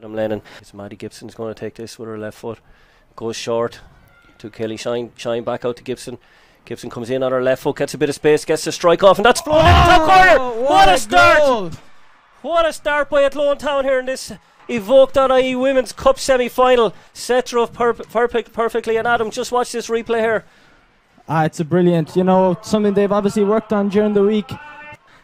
Adam Lennon. It's Maddie Gibson's going to take this with her left foot. Goes short to Kelly Shine. Shine back out to Gibson. Gibson comes in on her left foot, gets a bit of space, gets the strike off, and that's flown into top corner. What, a start! goal. What a start by Athlone Town here in this Evoke.ie Women's Cup semi final. Set her up per- perfect, perfectly. And Adam, just watch this replay here. Ah, it's a brilliant. You know, something they've obviously worked on during the week.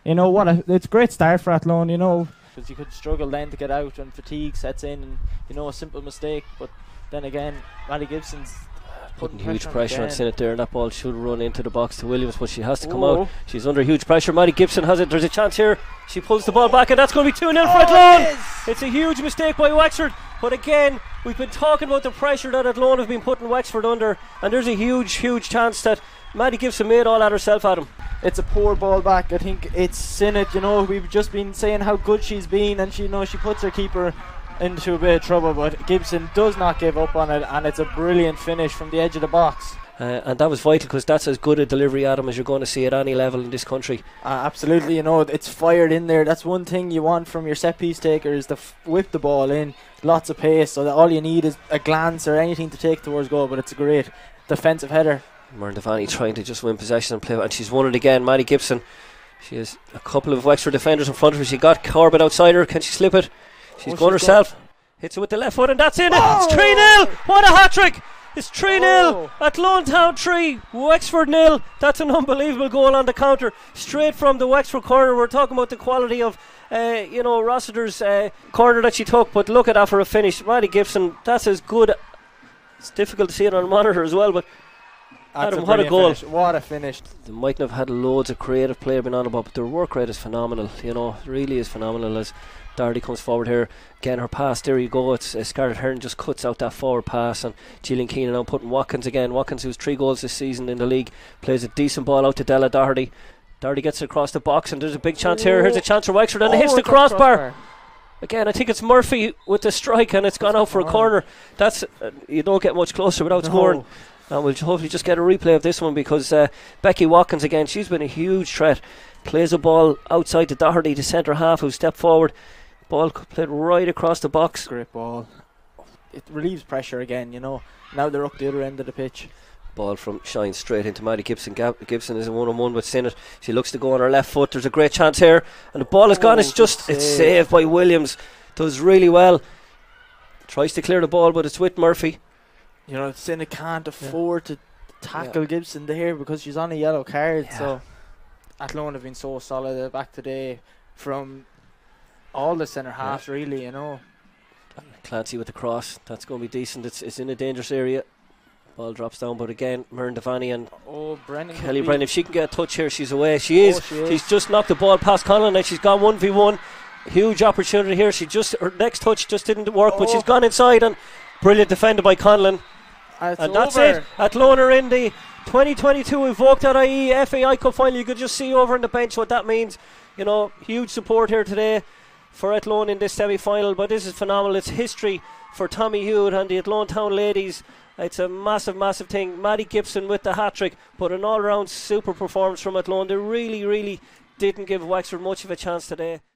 You know what? A, it's a great start for Athlone. You know, because you could struggle then to get out when fatigue sets in and you know a simple mistake but then again Maddie Gibson's uh, Putting putting huge pressure on. Sinnott there, and that ball should run into the box to Williams, but she has to come out. She's under huge pressure. Maddie Gibson has it. There's a chance here. She pulls the ball back, and that's going to be 2 0 for Oh, Athlone. it! It's a huge mistake by Wexford, but again, we've been talking about the pressure that Athlone have been putting Wexford under, and there's a huge, huge chance that Maddie Gibson made all that herself, Adam. It's a poor ball back I think it's Sinnott you know we've just been saying how good she's been and she you know she puts her keeper into a bit of trouble but Gibson does not give up on it and it's a brilliant finish from the edge of the box Uh, and that was vital because that's as good a delivery, Adam, as you're going to see at any level in this country. Uh, absolutely, you know it's fired in there. That's one thing you want from your set piece taker is to f- whip the ball in, lots of pace. So that all you need is a glance or anything to take towards goal. But it's a great defensive header. Mern Devani trying to just win possession and play, and she's won it again. Maddie Gibson, she has a couple of Wexford defenders in front of her. She got Corbett outside her. Can she slip it? She's Oh, going she's herself. Hits it with the left foot, and that's in it. It's Oh! 3 0. What a hat trick! It's 3 0 Oh. Athlone Town 3, Wexford nil. That's an unbelievable goal on the counter, straight from the Wexford corner. We're talking about the quality of, uh, you know, Rossiter's uh, corner that she took, but look at that for a finish. Maddie Gibson, that's as good. It's difficult to see it on the monitor as well, but That's Adam, a what a brilliant goal. Finish. What a finish! they mightn't have had loads of creative play been on about, but their work rate is phenomenal. You know, really is phenomenal. As Darty comes forward here, again her pass. There you go. It's uh, Scarlett Hearn just cuts out that forward pass, and Gillian Keenan now putting Watkins again. Watkins, who's three goals this season in the league, plays a decent ball out to Della Doherty. Doherty gets it across the box, and there's a big chance here. Here's a chance for Wexford, and it hits Oh, the it's a crossbar. Again, I think it's Murphy with the strike, and it's gone out for a corner. That's uh, you don't get much closer without No. scoring. And we'll hopefully just get a replay of this one because uh, Becky Watkins again, she's been a huge threat. Plays a ball outside to Doherty, the centre half, who stepped forward. Ball played right across the box. Great ball. It relieves pressure again. You know. Now they're up the other end of the pitch. Ball from Shine straight into Maddie Gibson. Gibson is a one on one with Sinnott. She looks to go on her left foot. There's a great chance here, and the ball is gone. Oh, It's good just it's saved by Williams. Does really well. Tries to clear the ball, but it's with Murphy. You know, Sinnott can't afford to tackle Gibson there because she's on a yellow card. Yeah. So Athlone have been so solid back today from all the centre halves, really. You know. Clancy with the cross. That's going to be decent. It's, it's in a dangerous area. Ball drops down, but again, Mern Devani and Oh, Brennan. Kelly Brennan, if she can get a touch here, she's away. She oh, is. Oh, she is. She's just knocked the ball past Conlon and she's gone 1v1. Huge opportunity here. She just her next touch just didn't work, but Oh. she's gone inside and brilliant defended by Conlon. And it's and that's over. it. At Loner in the 2022 Evoke.ie FAI Cup final. You could just see over on the bench what that means. You know, huge support here today for Athlone in this semi final. But this is phenomenal. It's history for Tommy Hewitt and the Athlone Town ladies. It's a massive, massive thing. Maddie Gibson with the hat trick, but an all round super performance from Athlone. They really, really didn't give Wexford much of a chance today.